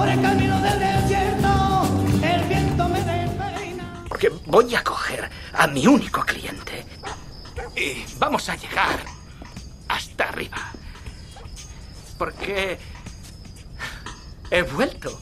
por el camino del desierto, el viento me despeina. Porque voy a coger a mi único cliente y vamos a llegar hasta arriba. Porque he vuelto.